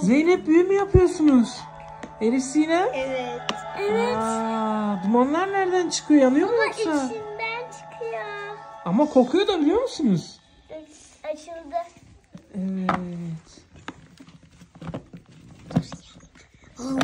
Zeynep büyü mü yapıyorsunuz? Elif Sinem? Evet. Evet. Aa, dumanlar nereden çıkıyor? Yanıyor mu yoksa? Ama içinden çıkıyor. Ama kokuyor da biliyor musunuz? Açıldı. Evet. Olmuyor.